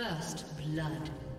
First blood.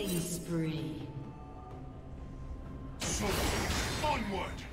Killing spree. Onward!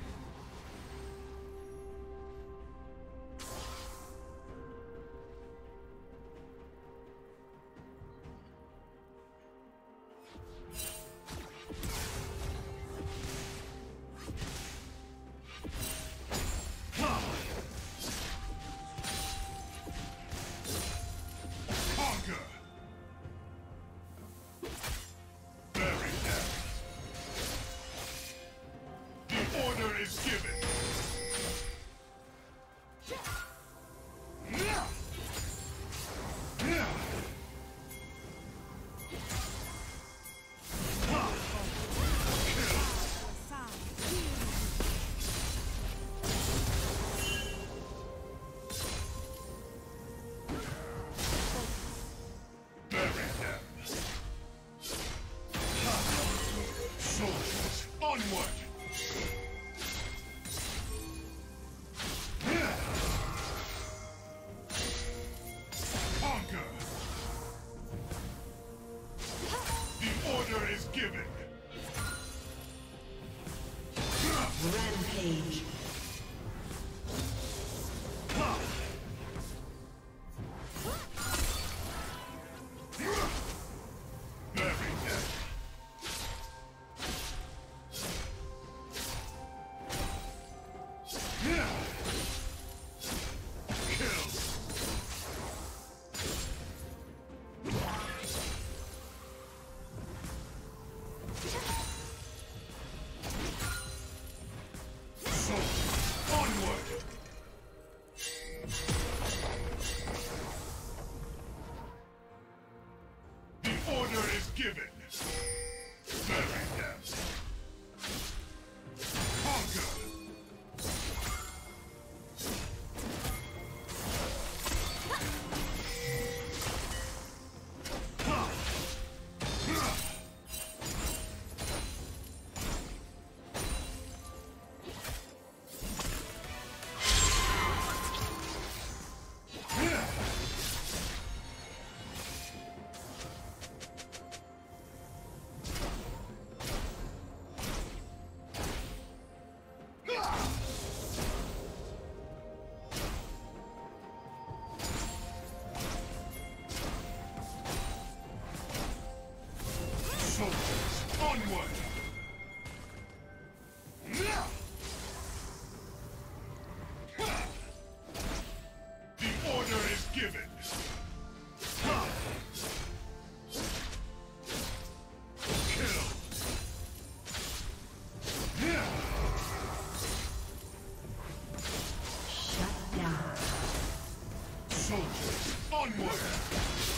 Soldiers, onward!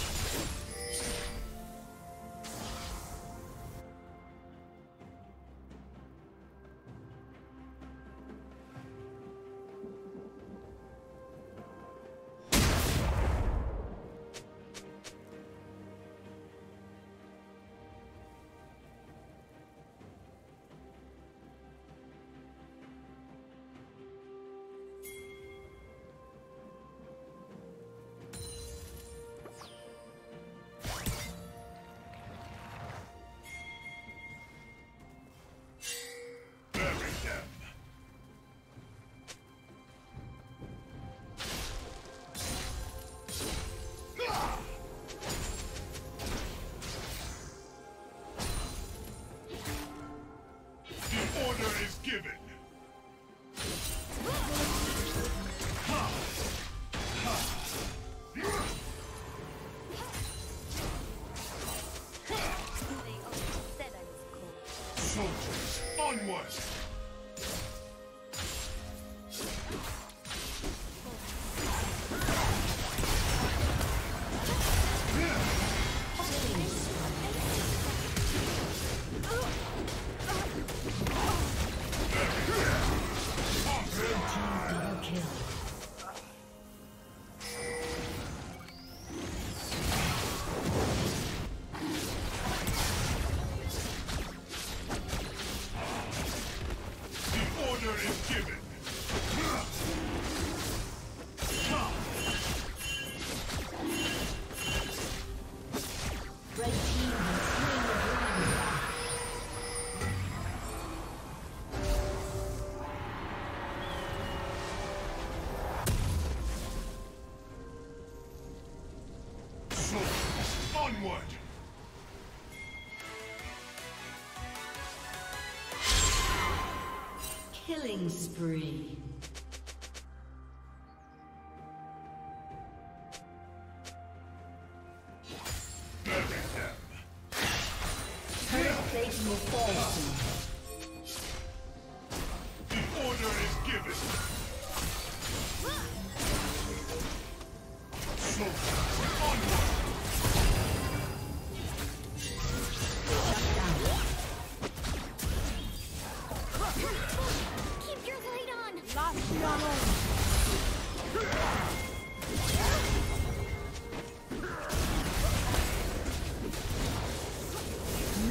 Killing spree.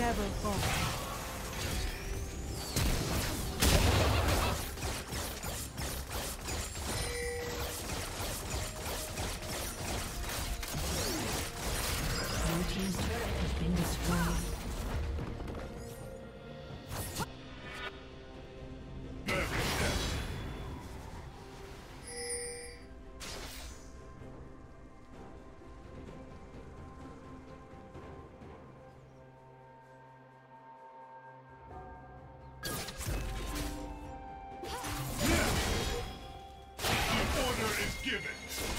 never fall. given.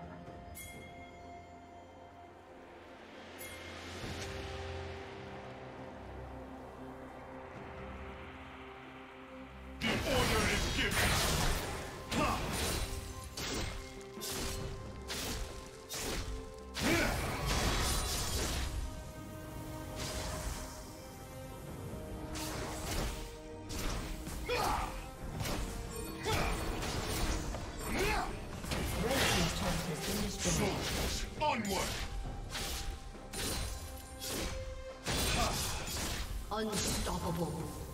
Unstoppable.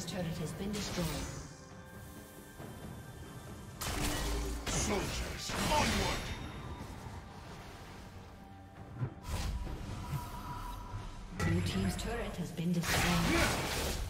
team's turret has been destroyed. Soldiers, onward! Blue team's turret has been destroyed.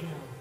kill.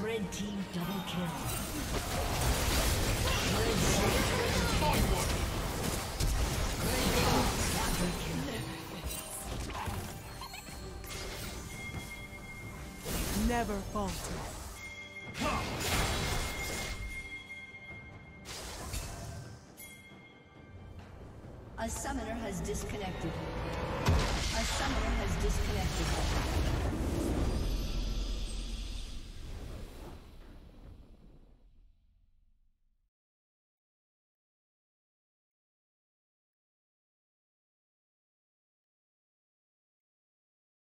Red team double kill. Red team Onward! quadra kill. Never falter. A summoner has disconnected. A summoner has disconnected.